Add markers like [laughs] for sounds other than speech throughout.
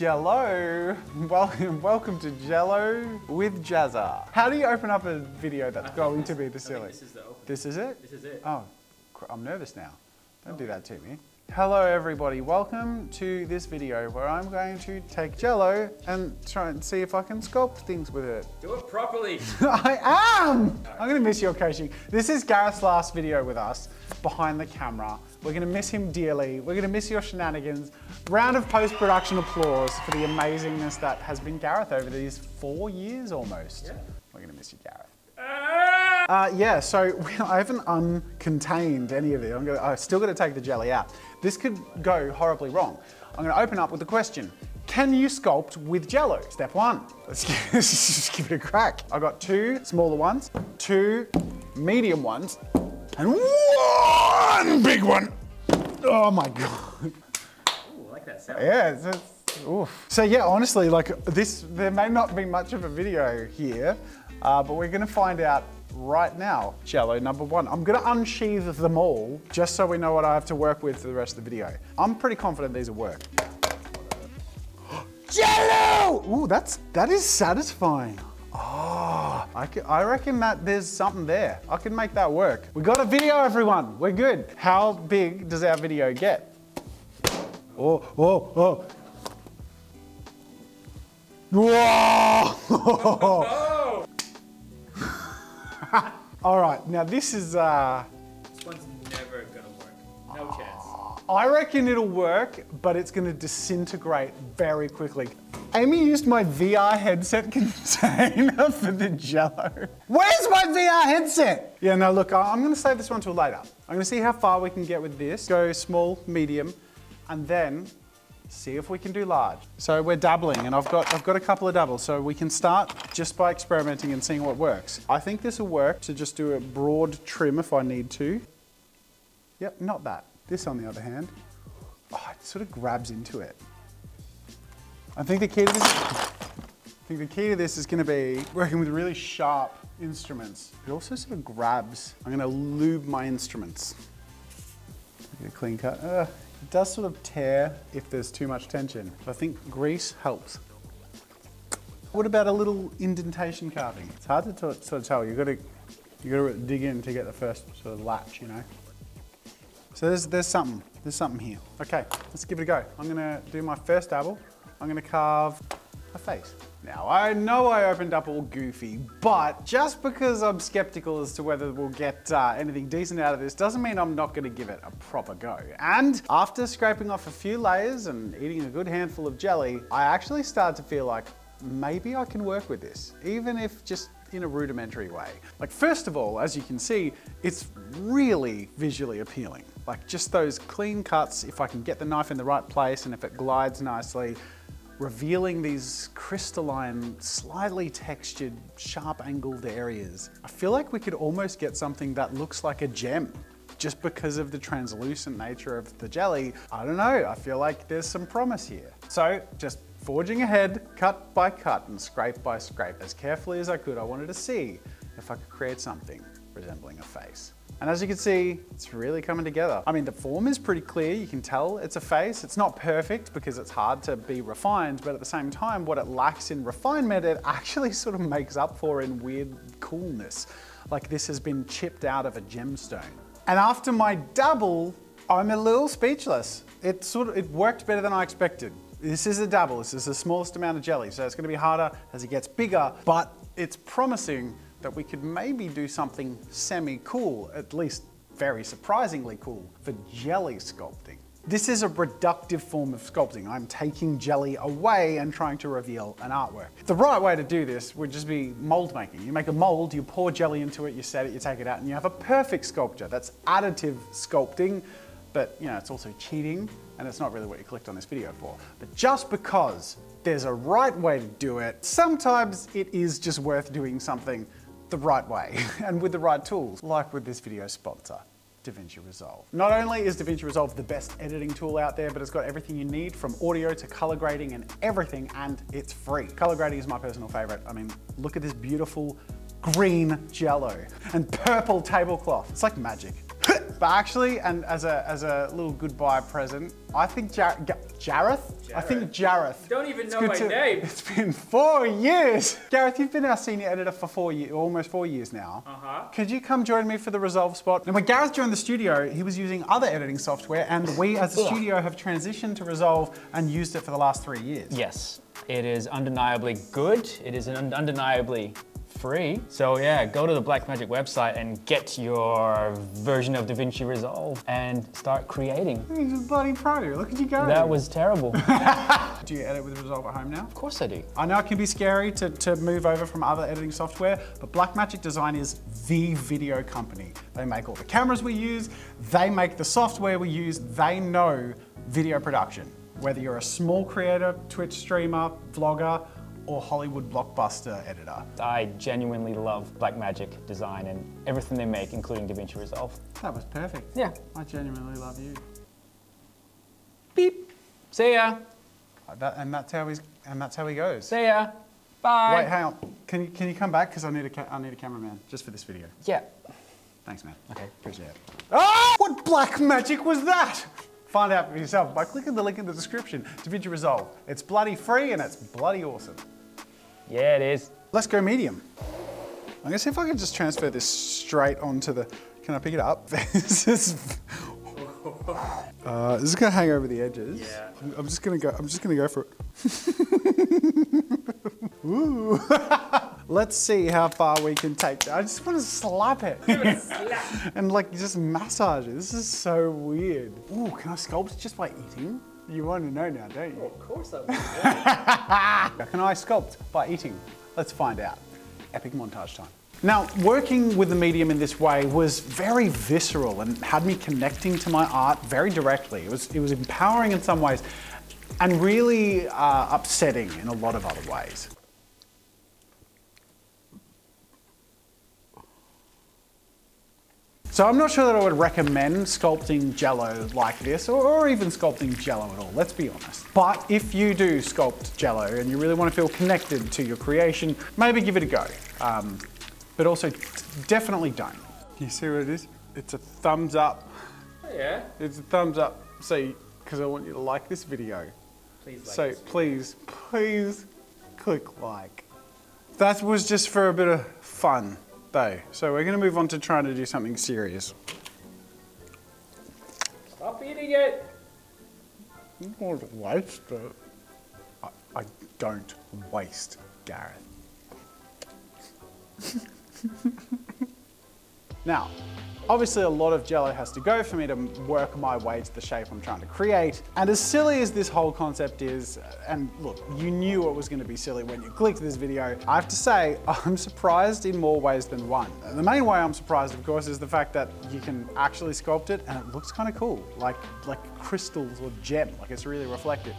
Jello. [laughs] Welcome, welcome to Jello with Jazza. How do you open up a video that's going to be the silly? This is the open. This is it? This is it. Oh, I'm nervous now. Don't do that to me. Hello everybody, welcome to this video where I'm going to take Jello and try and see if I can sculpt things with it. Do it properly. [laughs] I am! I'm gonna miss your coaching. This is Gareth's last video with us behind the camera. We're gonna miss him dearly. We're gonna miss your shenanigans. Round of post-production applause for the amazingness that has been Gareth over these four years almost. Yeah. We're gonna miss you, Gareth. Uh, yeah, so [laughs] I haven't uncontained any of it. I'm, gonna, I'm still going to take the jelly out. This could go horribly wrong. I'm going to open up with the question, can you sculpt with Jello? Step one, let's, [laughs] let's just give it a crack. I've got two smaller ones, two medium ones, and one big one. Oh my God. Ooh, I like that sound. Yeah, it's, it's, oof. So yeah, honestly, like this, there may not be much of a video here, uh, but we're gonna find out right now. Jello number one. I'm gonna unsheath them all, just so we know what I have to work with for the rest of the video. I'm pretty confident these will work. [gasps] Jello! Ooh, that's, that is satisfying. Oh, I, ca- I reckon that there's something there. I can make that work. We got a video, everyone. We're good. How big does our video get? Oh, oh, oh. Whoa! [laughs] Oh! [laughs] All right, now this is, uh, This one's never gonna work. No chance. I reckon it'll work, but it's gonna disintegrate very quickly. Amy used my VR headset container [laughs] for the jello. Where's my VR headset? Yeah, no, look, I'm gonna save this one till later. I'm gonna see how far we can get with this. Go small, medium, and then see if we can do large. So we're doubling and I've got, I've got a couple of doubles, so we can start just by experimenting and seeing what works. I think this will work to just do a broad trim if I need to. Yep, not that. This, on the other hand, oh, it sort of grabs into it. I think the key to this, I think the key to this is going to be working with really sharp instruments. It also sort of grabs. I'm going to lube my instruments. Get a clean cut. Uh, it does sort of tear if there's too much tension. I think grease helps. What about a little indentation carving? It's hard to sort of tell. You've got to you got to dig in to get the first sort of latch, you know. So there's, there's something, there's something here. Okay, let's give it a go. I'm gonna do my first dabble. I'm gonna carve a face. Now, I know I opened up all goofy, but just because I'm skeptical as to whether we'll get uh, anything decent out of this doesn't mean I'm not gonna give it a proper go. And after scraping off a few layers and eating a good handful of jelly, I actually started to feel like maybe I can work with this, even if just in a rudimentary way. Like first of all, as you can see, it's really visually appealing. Like just those clean cuts, if I can get the knife in the right place and if it glides nicely, revealing these crystalline, slightly textured, sharp angled areas. I feel like we could almost get something that looks like a gem just because of the translucent nature of the jelly. I don't know, I feel like there's some promise here. So just forging ahead, cut by cut and scrape by scrape, as carefully as I could, I wanted to see if I could create something resembling a face. And as you can see, it's really coming together. I mean, the form is pretty clear. You can tell it's a face. It's not perfect because it's hard to be refined, but at the same time, what it lacks in refinement, it actually [laughs] sort of makes up for in weird coolness. Like this has been chipped out of a gemstone. And after my double, I'm a little speechless. It sort of, it worked better than I expected. This is a double, this is the smallest amount of jelly, so it's gonna be harder as it gets bigger, but it's promising that we could maybe do something semi-cool, at least very surprisingly cool, for jelly sculpting. This is a reductive form of sculpting. I'm taking jelly away and trying to reveal an artwork. The right way to do this would just be mold making. You make a mold, you pour jelly into it, you set it, you take it out, and you have a perfect sculpture. That's additive sculpting, but you know, it's also cheating, and it's not really what you clicked on this video for. But just because there's a right way to do it, sometimes it is just worth doing something the right way [laughs] and with the right tools, like with this video sponsor. DaVinci Resolve. Not only is DaVinci Resolve the best editing tool out there, but it's got everything you need from audio to color grading and everything, and it's free. Color grading is my personal favorite. I mean, look at this beautiful green jello and purple tablecloth. It's like magic. [laughs] But actually, and as a, as a little goodbye present, I think Jar- Jareth? I think Jareth. Don't even It's know my to- name. It's been four years. Gareth, you've been our senior editor for four years, almost four years now. Uh-huh. Could you come join me for the Resolve spot? And when Gareth joined the studio, he was using other editing software, and we as a studio have transitioned to Resolve and used it for the last three years. Yes, it is undeniably good. It is un- undeniably free. So yeah, go to the Blackmagic website and get your version of DaVinci Resolve and start creating. He's a bloody pro. Look at you go. That was terrible. [laughs] [laughs] Do you edit with Resolve at home now? Of course I do. I know it can be scary to, to move over from other editing software, but Blackmagic Design is the video company. They make all the cameras we use, they make the software we use, they know video production. Whether you're a small creator, Twitch streamer, vlogger, or Hollywood blockbuster editor. I genuinely love Blackmagic design and everything they make, including DaVinci Resolve. That was perfect. Yeah. I genuinely love you. Beep. See ya. That, and that's how he's and that's how he goes. See ya. Bye. Wait, hang on. Can you can you come back? Because I need a I need a cameraman just for this video. Yeah. Thanks, man. Okay. Appreciate it. Ah! What black magic was that? Find out for yourself by clicking the link in the description. to DaVinci Resolve. It's bloody free and it's bloody awesome. Yeah, it is. Let's go medium. I'm gonna see if I can just transfer this straight onto the. Can I pick it up? [laughs] this is. Uh, this is gonna hang over the edges. Yeah. I'm, I'm just gonna go. I'm just gonna go for it. [laughs] Ooh. [laughs] Let's see how far we can take. that. I just want to slap it. and like just massage it. This is so weird. Ooh, can I sculpt just by eating? You want to know now, don't you? Of course I will. [laughs] Can I sculpt by eating? Let's find out. Epic montage time. Now, working with the medium in this way was very visceral and had me connecting to my art very directly. It was, it was empowering in some ways and really uh, upsetting in a lot of other ways. So I'm not sure that I would recommend sculpting jello like this or, or even sculpting jello at all, let's be honest. But if you do sculpt jello and you really want to feel connected to your creation, maybe give it a go. Um, but also definitely don't. You see what it is? It's a thumbs up. Oh, yeah. It's a thumbs up. So, because I want you to like this video. Please like So this. please, please click like. That was just for a bit of fun, though. So we're going to move on to trying to do something serious. Stop eating it. You want to waste it. I, I don't waste, Gareth. [laughs] now, obviously a lot of jello has to go for me to work my way to the shape I'm trying to create. And as silly as this whole concept is, and look, you knew it was going to be silly when you clicked this video, I have to say, [laughs] I'm surprised in more ways than one. The main way I'm surprised, of course, is the fact that you can actually sculpt it and it looks kind of cool, like, like crystals or gem, like it's really reflective.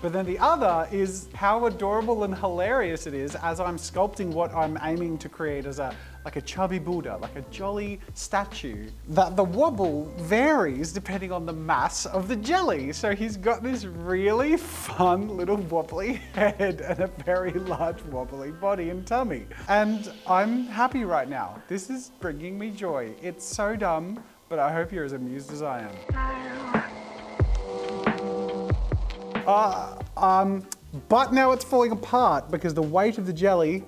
But then the other is how adorable and hilarious it is as I'm sculpting what I'm aiming to create as a like a chubby Buddha, like a jolly statue, that the wobble varies depending on the mass of the jelly. So he's got this really fun little wobbly head and a very large wobbly body and tummy. And I'm happy right now. This is bringing me joy. It's so dumb, but I hope you're as amused as I am. Uh, um, but now it's falling apart because the weight of the jelly,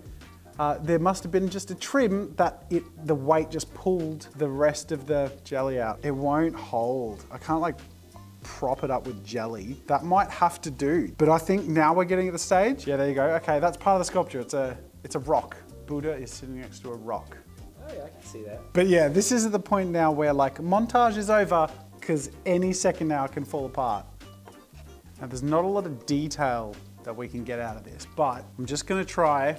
uh, there must have been just a trim that it, the weight just pulled the rest of the jelly out. It won't hold. I can't like prop it up with jelly. That might have to do. But I think now we're getting at the stage. Yeah, there you go. Okay, that's part of the sculpture. It's a, it's a rock. Buddha is sitting next to a rock. Oh yeah, I can see that. But yeah, this is at the point now where like montage is over because any second now it can fall apart. Now there's not a lot of detail that we can get out of this, but I'm just gonna try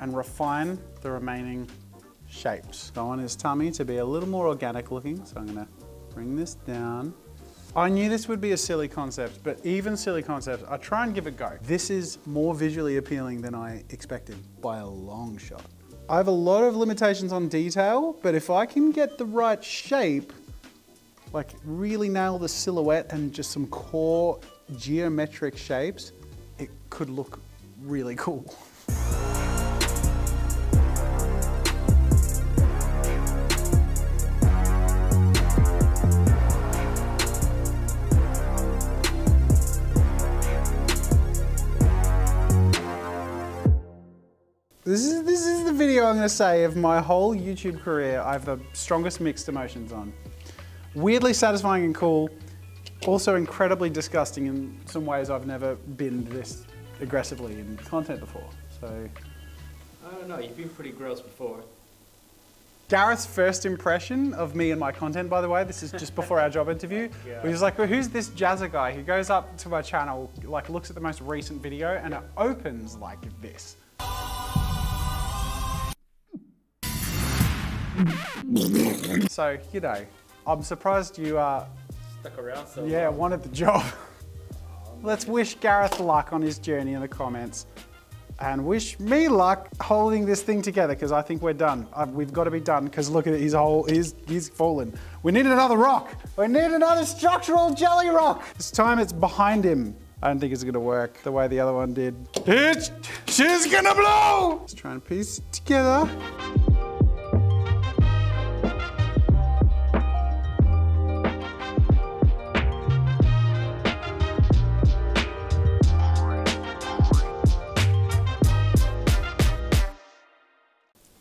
and refine the remaining shapes. I want his tummy to be a little more organic looking, so I'm gonna bring this down. I knew this would be a silly concept, but even silly concepts, I try and give it a go. This is more visually appealing than I expected by a long shot. I have a lot of limitations on detail, but if I can get the right shape, like really nail the silhouette and just some core geometric shapes, it could look really [laughs] cool. This is this is the video I'm gonna say of my whole YouTube career I have the strongest mixed emotions on. Weirdly satisfying and cool, also incredibly disgusting in some ways I've never been this aggressively in content before. So I don't know. You've been pretty gross before. Gareth's first impression of me and my content, by the way, this is just before our job interview. [laughs] Yeah. He was like, well, who's this Jazza guy? He goes up to my channel, like looks at the most recent video and it opens like this. So, you know, I'm surprised you, uh, Stuck around so yeah, long. wanted the job. [laughs] Let's wish Gareth luck on his journey in the comments. And wish me luck holding this thing together because I think we're done. Uh, we've got to be done because look at it, he's whole, he's, he's fallen. We need another rock. We need another structural jelly rock. This time it's behind him. I don't think it's gonna work the way the other one did. It's, she's gonna blow! Let's try and piece it together.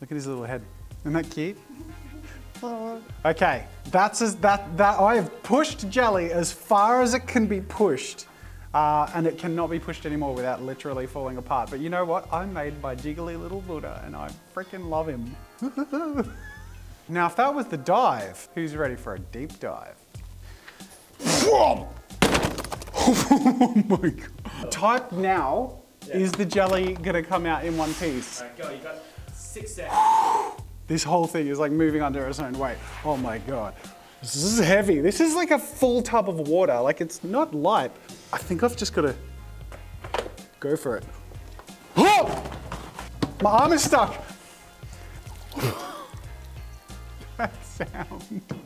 Look at his little head. Isn't that cute? [laughs] Okay, that's as that that I have pushed jelly as far as it can be pushed, uh, and it cannot be pushed anymore without literally falling apart. But you know what? I'm made by jiggly little Buddha, and I freaking love him. [laughs] now, if that was the dive, who's ready for a deep dive? [laughs] oh my god! Type now. Is the jelly gonna come out in one piece? Alright, go. Six seconds. This whole thing is like moving under its own weight. Oh my god. This is heavy. This is like a full tub of water. Like it's not light. I think I've just got to go for it. Oh! [gasps] My arm is stuck. [laughs] that sound. [laughs]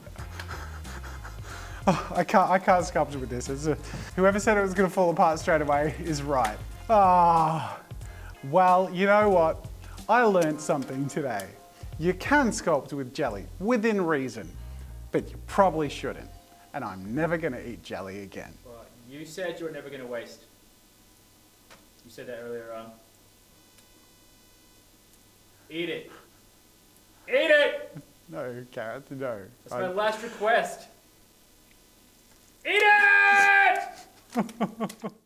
Oh, I can't. I can't sculpture with this. A, whoever said it was going to fall apart straight away is right. Ah, well, you know what? I learned something today. You can sculpt with jelly within reason, but you probably shouldn't. And I'm never going to eat jelly again. Well, you said you were never going to waste. You said that earlier on. Eat it. Eat it! No, Gareth, no. That's I- my last request. Eat it! [laughs]